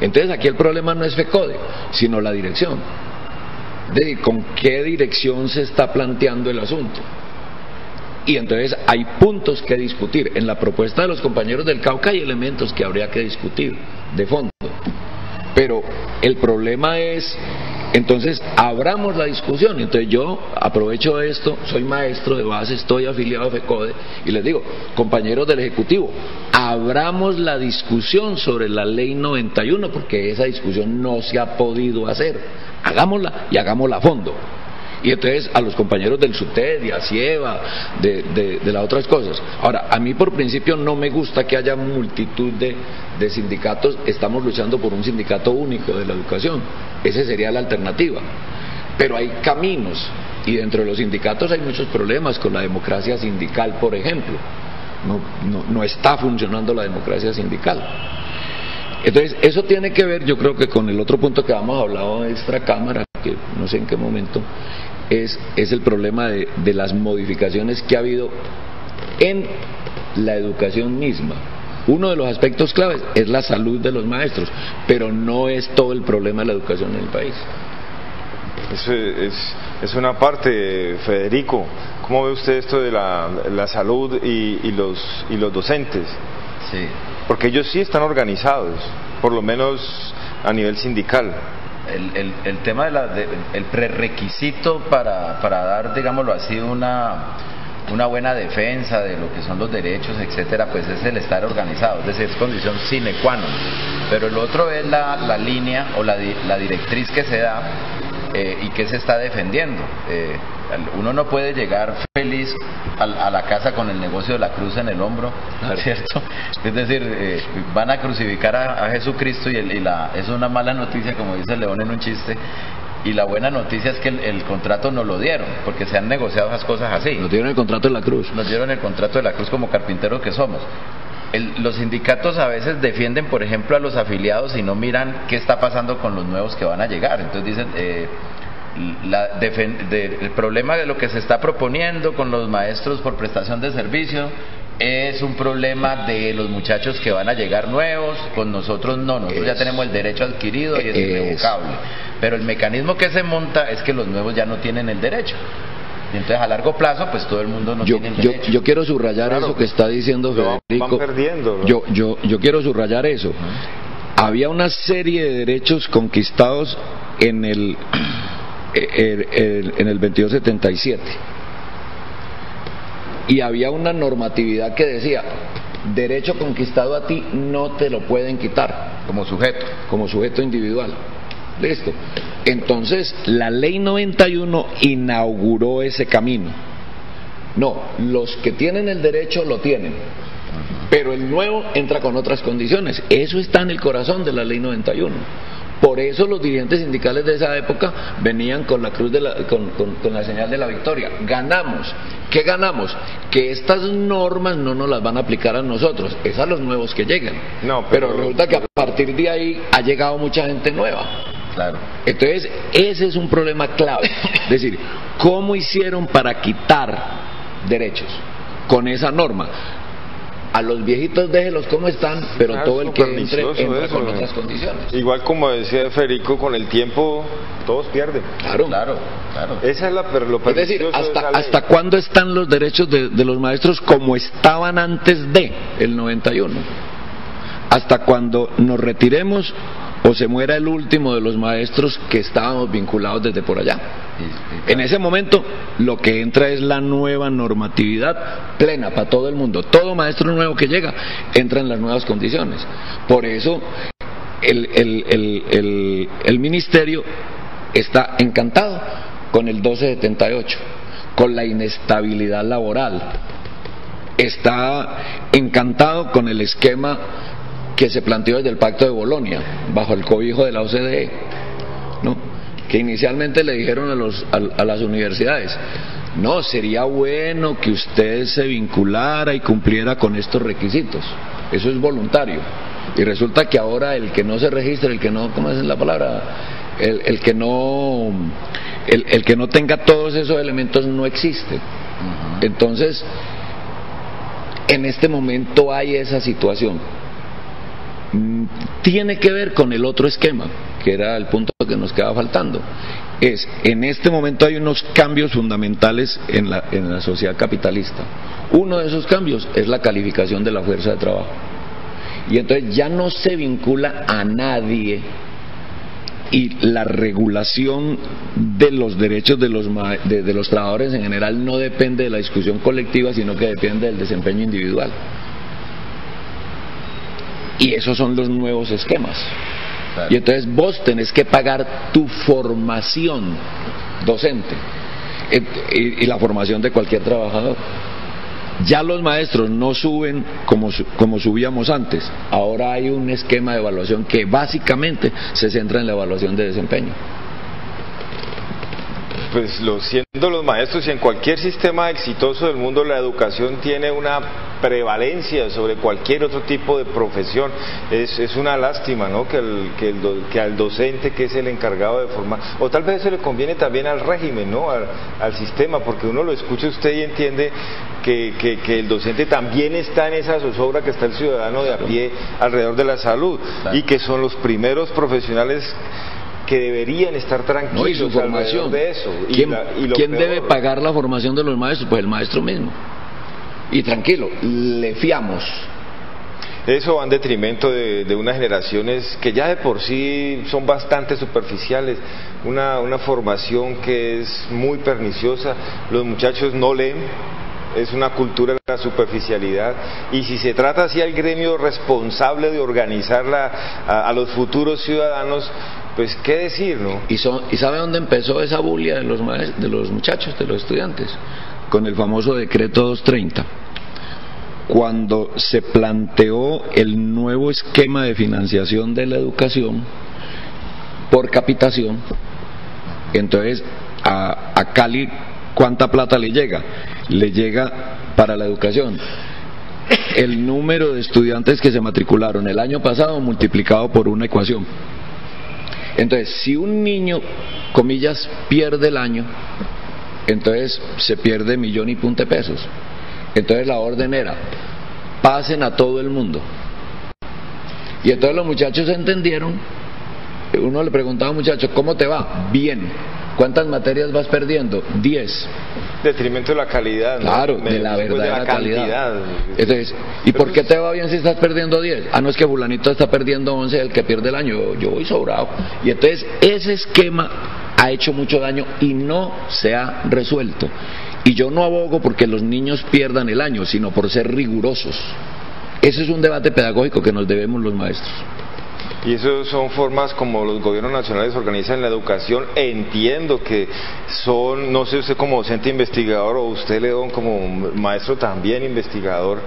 Entonces aquí el problema no es FECODE, sino la dirección. De con qué dirección se está planteando el asunto. Y entonces hay puntos que discutir. En la propuesta de los compañeros del Cauca hay elementos que habría que discutir de fondo. Pero el problema es, entonces abramos la discusión. Entonces yo aprovecho esto, soy maestro de base, estoy afiliado a FECODE y les digo, compañeros del Ejecutivo, abramos la discusión sobre la ley 91 porque esa discusión no se ha podido hacer. Hagámosla y hagámosla a fondo. Y entonces a los compañeros del SUTED y a CIEVA, de, de, las otras cosas. Ahora, a mí por principio no me gusta que haya multitud de, de sindicatos, estamos luchando por un sindicato único de la educación. Esa sería la alternativa. Pero hay caminos y dentro de los sindicatos hay muchos problemas con la democracia sindical, por ejemplo. No, no, no, está funcionando la democracia sindical. Entonces, eso tiene que ver, yo creo que con el otro punto que hemos hablado de esta Cámara, que no sé en qué momento, es, es el problema de, de las modificaciones que ha habido en la educación misma. Uno de los aspectos claves es la salud de los maestros, pero no es todo el problema de la educación en el país. Eso es, es una parte, Federico. ¿Cómo ve usted esto de la, la salud y, y, los, y los docentes? Sí. Porque ellos sí están organizados, por lo menos a nivel sindical el, el, el tema de el prerequisito para, para dar, digámoslo así, una, una buena defensa de lo que son los derechos, etcétera, pues es el estar organizado, es decir, es condición sine qua non. Pero el otro es la, la línea o la, la directriz que se da eh, y que se está defendiendo. Eh, uno no puede llegar feliz a, la casa con el negocio de la cruz en el hombro, ¿cierto? Es decir, eh, van a crucificar a, Jesucristo y, y la, es una mala noticia, como dice León en un chiste, y la buena noticia es que el, contrato no lo dieron, porque se han negociado esas cosas así. Nos dieron el contrato de la cruz. Nos dieron el contrato de la cruz como carpinteros que somos. los sindicatos a veces defienden, por ejemplo, a los afiliados y no miran qué está pasando con los nuevos que van a llegar. Entonces dicen, eh, el problema de lo que se está proponiendo con los maestros por prestación de servicio es un problema de los muchachos que van a llegar nuevos, con nosotros no, nosotros ya tenemos el derecho adquirido y es, irrevocable. Pero el mecanismo que se monta es que los nuevos ya no tienen el derecho. Y entonces a largo plazo, pues todo el mundo no tiene el derecho. Yo, quiero subrayar eso que está diciendo Federico. perdiendo, yo, yo, yo quiero subrayar eso. Había una serie de derechos conquistados en el, en el 2277 y había una normatividad que decía, derecho conquistado a ti no te lo pueden quitar. Como sujeto. Como sujeto individual. Listo. Entonces, la ley 91 inauguró ese camino. No, los que tienen el derecho lo tienen. Pero el nuevo entra con otras condiciones. Eso está en el corazón de la ley 91. Por eso los dirigentes sindicales de esa época venían con la cruz de la, con, la señal de la victoria. Ganamos. ¿Qué ganamos? Que estas normas no nos las van a aplicar a nosotros, es a los nuevos que llegan. No, pero... resulta que a partir de ahí ha llegado mucha gente nueva. Claro. Entonces, ese es un problema clave. Es decir, ¿cómo hicieron para quitar derechos con esa norma? A los viejitos déjelos como están, pero todo el que entre entra con otras condiciones. Igual como decía Federico, con el tiempo todos pierden. Claro, claro, claro. Esa es la, pero lo Es decir, hasta, hasta cuándo están los derechos de, de los maestros como estaban antes de el 91. Hasta cuando nos retiremos o se muera el último de los maestros que estábamos vinculados desde por allá. En ese momento lo que entra es la nueva normatividad plena para todo el mundo. Todo maestro nuevo que llega entra en las nuevas condiciones. Por eso el, el ministerio está encantado con el 1278, con la inestabilidad laboral. Está encantado con el esquema que se planteó desde el Pacto de Bolonia, bajo el cobijo de la OCDE, ¿no? que inicialmente le dijeron a, los, a, las universidades, no, sería bueno que usted se vinculara y cumpliera con estos requisitos, eso es voluntario. Y resulta que ahora el que no se registre, el que no, ¿cómo es la palabra? El, el que no el, el, que no tenga todos esos elementos no existe. Entonces, en este momento hay esa situación tiene que ver con el otro esquema, que era el punto que nos quedaba faltando. Es, en este momento hay unos cambios fundamentales en la, en la sociedad capitalista. Uno de esos cambios es la calificación de la fuerza de trabajo. Y entonces ya no se vincula a nadie y la regulación de los derechos de los, de, de los trabajadores en general no depende de la discusión colectiva, sino que depende del desempeño individual. Y esos son los nuevos esquemas. Y entonces vos tenés que pagar tu formación docente y, la formación de cualquier trabajador. Ya los maestros no suben como, como subíamos antes. Ahora hay un esquema de evaluación que básicamente se centra en la evaluación de desempeño pues lo, siendo los maestros y en cualquier sistema exitoso del mundo la educación tiene una prevalencia sobre cualquier otro tipo de profesión. Es, es una lástima ¿no? que, el, que, el que, al docente que es el encargado de formar, o tal vez eso le conviene también al régimen, ¿no? al, al sistema, porque uno lo escucha usted y entiende que, que, el docente también está en esa zozobra que está el ciudadano de a pie alrededor de la salud y que son los primeros profesionales que deberían estar tranquilos y su formación. de eso. ¿Quién, debe pagar la formación de los maestros? Pues el maestro mismo. Y tranquilo, le fiamos. Eso va en detrimento de, de, unas generaciones que ya de por sí son bastante superficiales, una, una formación que es muy perniciosa, los muchachos no leen, es una cultura de la superficialidad y si se trata así al gremio responsable de organizarla a, a los futuros ciudadanos, pues qué decir, ¿no? ¿Y, ¿Y sabe dónde empezó esa bulia de los, de los muchachos, de los estudiantes? Con el famoso decreto 230 cuando se planteó el nuevo esquema de financiación de la educación por capitación, entonces a, a, Cali, ¿cuánta plata le llega? Le llega para la educación el número de estudiantes que se matricularon el año pasado multiplicado por una ecuación. Entonces, si un niño comillas, pierde el año, entonces se pierde millón y punto de pesos. Entonces la orden era, pasen a todo el mundo. Y entonces los muchachos entendieron, uno le preguntaba a muchacho, ¿cómo te va? Bien. ¿Cuántas materias vas perdiendo? Diez. Detrimento de la calidad. Claro, de la verdadera calidad. Entonces, ¿y por qué te va bien si estás perdiendo diez? Ah, no es que fulanito está perdiendo once, el que pierde el año, yo voy sobrado. Y entonces ese esquema ha hecho mucho daño y no se ha resuelto. Y yo no abogo porque los niños pierdan el año, sino por ser rigurosos. Ese es un debate pedagógico que nos debemos los maestros. Y eso son formas como los gobiernos nacionales organizan la educación. Entiendo que son, no sé usted como docente investigador o usted León como maestro también investigador,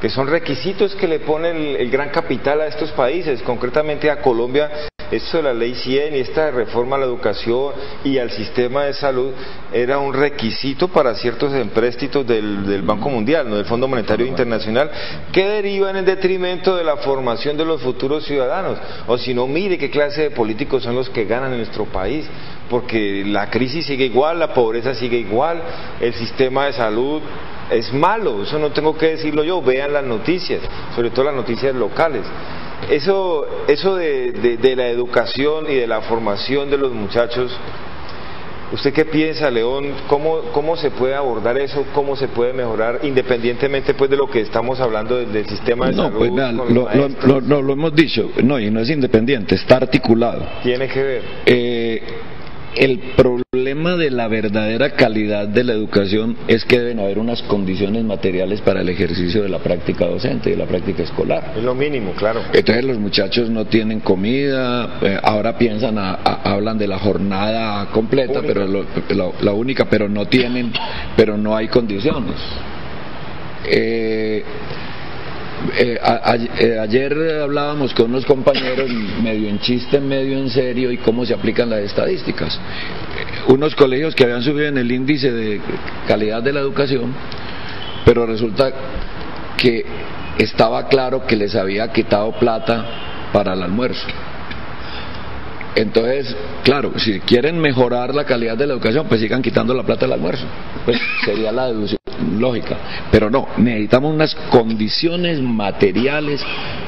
que son requisitos que le pone el, gran capital a estos países, concretamente a Colombia. Esto de la ley 100 y esta reforma a la educación y al sistema de salud era un requisito para ciertos empréstitos del, del Banco Mundial, ¿no? del Fondo Monetario Internacional, que derivan en detrimento de la formación de los futuros ciudadanos. O si no, mire qué clase de políticos son los que ganan en nuestro país, porque la crisis sigue igual, la pobreza sigue igual, el sistema de salud es malo, eso no tengo que decirlo yo, vean las noticias, sobre todo las noticias locales. Eso, eso de, la educación y de la formación de los muchachos, ¿usted qué piensa, León? ¿Cómo, ¿Cómo se puede abordar eso? ¿Cómo se puede mejorar independientemente pues de lo que estamos hablando del, sistema de salud? Pues, lo, lo, lo, hemos dicho, no, y no es independiente, está articulado. Tiene que ver. Eh, el problema de la verdadera calidad de la educación es que deben haber unas condiciones materiales para el ejercicio de la práctica docente y de la práctica escolar. Es lo mínimo, claro. Entonces los muchachos no tienen comida, eh, ahora piensan, hablan de la jornada completa, pero la única, pero no tienen, pero no hay condiciones. Eh, eh, eh, ayer hablábamos con unos compañeros medio en chiste, medio en serio y cómo se aplican las estadísticas. Eh, unos colegios que habían subido en el índice de calidad de la educación, pero resulta que estaba claro que les había quitado plata para el almuerzo. Entonces, claro, si quieren mejorar la calidad de la educación, pues sigan quitando la plata del almuerzo. Pues sería la deducción lógica. Pero no, necesitamos unas condiciones materiales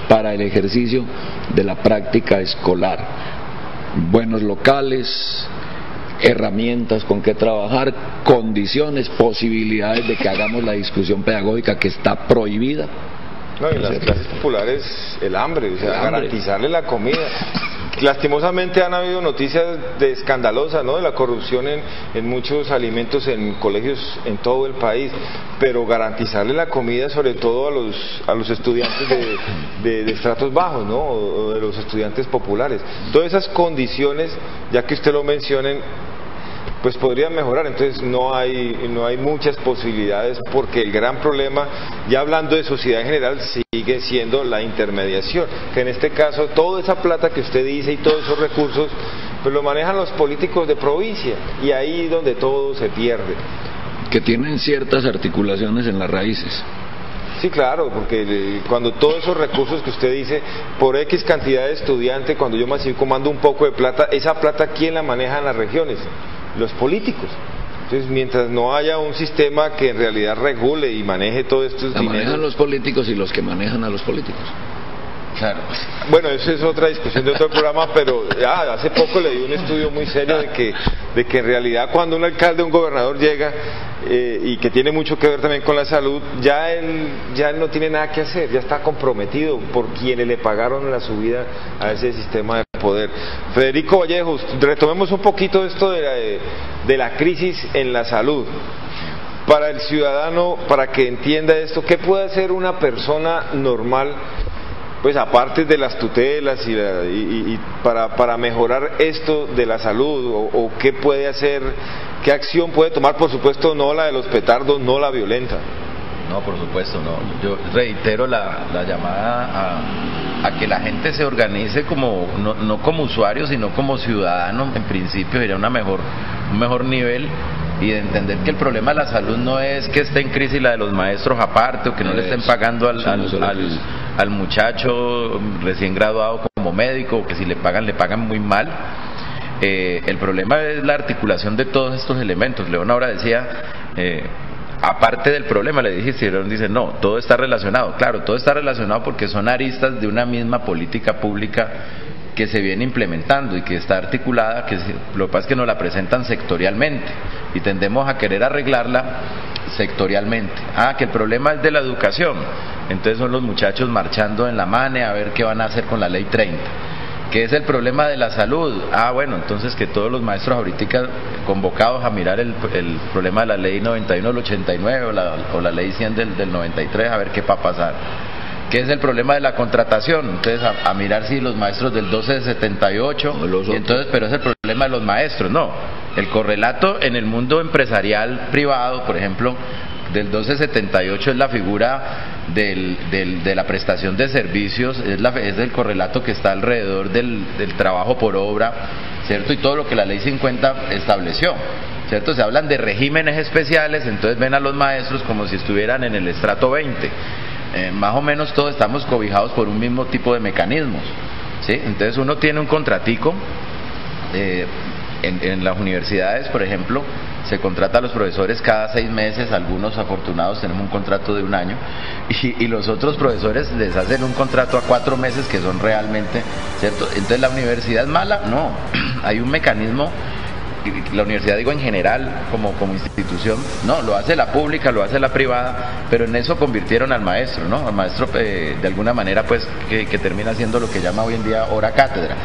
para el ejercicio de la práctica escolar. Buenos locales, herramientas con que trabajar, condiciones, posibilidades de que hagamos la discusión pedagógica que está prohibida. No, en las clases populares el hambre, o sea, garantizarle la comida. Lastimosamente han habido noticias de escandalosas, ¿no? De la corrupción en, en, muchos alimentos en colegios en todo el país, pero garantizarle la comida sobre todo a los, a los estudiantes de, de, estratos bajos, ¿no? O de los estudiantes populares. Todas esas condiciones, ya que usted lo mencionen, pues podrían mejorar. Entonces no hay, no hay muchas posibilidades porque el gran problema, ya hablando de sociedad en general, sigue siendo la intermediación, que en este caso toda esa plata que usted dice y todos esos recursos, pues lo manejan los políticos de provincia y ahí donde todo se pierde. Que tienen ciertas articulaciones en las raíces. Sí, claro, porque cuando todos esos recursos que usted dice, por X cantidad de estudiantes, cuando yo masivo mando un poco de plata, esa plata, ¿quién la maneja en las regiones? Los políticos. Entonces, mientras no haya un sistema que en realidad regule y maneje todo esto... La manejan los políticos y los que manejan a los políticos. Claro. Bueno, eso es otra discusión de otro programa, pero ya hace poco leí un estudio muy serio de que, de que en realidad cuando un alcalde, un gobernador llega eh, y que tiene mucho que ver también con la salud, ya él, ya no tiene nada que hacer, ya está comprometido por quienes le pagaron la subida a ese sistema de poder. Federico Vallejos, retomemos un poquito esto de la, de la crisis en la salud para el ciudadano, para que entienda esto, ¿qué puede hacer una persona normal pues aparte de las tutelas y, para, para, mejorar esto de la salud o, qué puede hacer, qué acción puede tomar, por supuesto no la de los petardos, no la violenta. No, por supuesto, no. Yo reitero la, la llamada a, a, que la gente se organice como, no, no como usuario, sino como ciudadano, en principio sería una mejor, un mejor nivel y de entender que el problema de la salud no es que esté en crisis la de los maestros aparte o que no le estén pagando al, al, al, muchacho recién graduado como médico o que si le pagan le pagan muy mal eh, el problema es la articulación de todos estos elementos. León ahora decía, eh, aparte del problema, le dije, León dice, no, todo está relacionado. Claro, todo está relacionado porque son aristas de una misma política pública que se viene implementando y que está articulada, que lo que pasa es que nos la presentan sectorialmente y tendemos a querer arreglarla sectorialmente. Ah, que el problema es de la educación. Entonces son los muchachos marchando en la mane a ver qué van a hacer con la ley 30. ¿Qué es el problema de la salud? Ah, bueno, entonces que todos los maestros ahorita convocados a mirar el, problema de la ley 91 del 89 o la, o la ley 100 del, del 93 a ver qué va a pasar. ¿Qué es el problema de la contratación? Entonces, a, mirar si los maestros del 12 de 78, y entonces, pero es el problema de los maestros, no. El correlato en el mundo empresarial privado, por ejemplo, del 1278 es la figura del, de la prestación de servicios, es, la, es el correlato que está alrededor del, del trabajo por obra, ¿cierto? Y todo lo que la ley 50 estableció. ¿cierto? Se hablan de regímenes especiales, entonces ven a los maestros como si estuvieran en el estrato 20. Eh, más o menos todos estamos cobijados por un mismo tipo de mecanismos. ¿sí? Entonces uno tiene un contratico. Eh, en, las universidades, por ejemplo, se contrata a los profesores cada seis meses, algunos afortunados tenemos un contrato de un año, y, y, los otros profesores les hacen un contrato a cuatro meses que son realmente, ¿cierto? Entonces la universidad es mala, no, hay un mecanismo la universidad digo en general como, como institución, no, lo hace la pública, lo hace la privada, pero en eso convirtieron al maestro, ¿no? Al maestro eh, de alguna manera pues que, que termina siendo lo que llama hoy en día hora cátedra.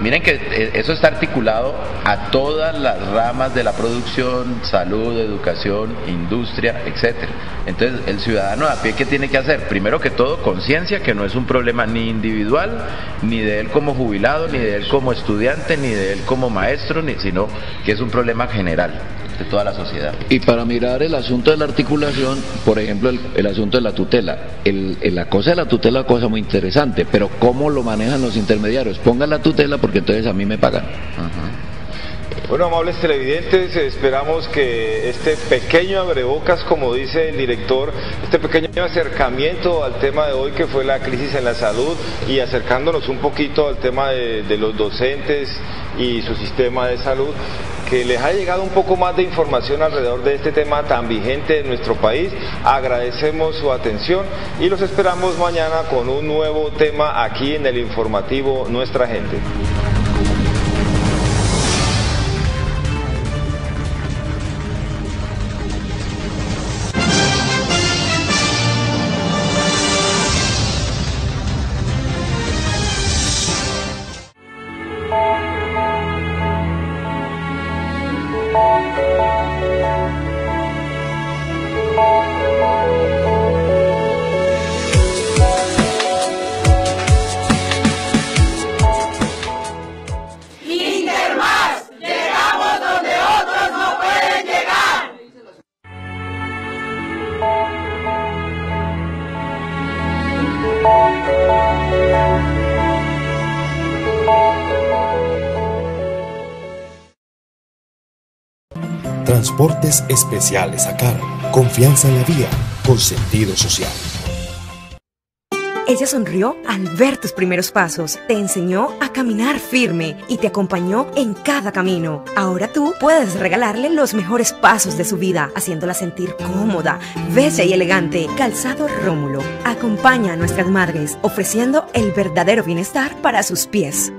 Miren que eh, eso está articulado a todas las ramas de la producción, salud, educación, industria, etcétera. Entonces, el ciudadano a pie, ¿qué tiene que hacer? Primero que todo, conciencia que no es un problema ni individual, ni de él como jubilado, ni de él como estudiante, ni de él como maestro, sino que es un problema general de toda la sociedad. Y para mirar el asunto de la articulación, por ejemplo, el, asunto de la tutela. El, la cosa de la tutela es cosa muy interesante, pero ¿cómo lo manejan los intermediarios? Pongan la tutela porque entonces a mí me pagan. Bueno, amables televidentes, esperamos que este pequeño abrebocas, como dice el director, este pequeño acercamiento al tema de hoy que fue la crisis en la salud y acercándonos un poquito al tema de, de los docentes y su sistema de salud, que les ha llegado un poco más de información alrededor de este tema tan vigente en nuestro país. Agradecemos su atención y los esperamos mañana con un nuevo tema aquí en el informativo Nuestra Gente. Especiales a cargo. Confianza en la vía con sentido social. Ella sonrió al ver tus primeros pasos, te enseñó a caminar firme y te acompañó en cada camino. Ahora tú puedes regalarle los mejores pasos de su vida, haciéndola sentir cómoda, bella y elegante. Calzado Rómulo acompaña a nuestras madres, ofreciendo el verdadero bienestar para sus pies.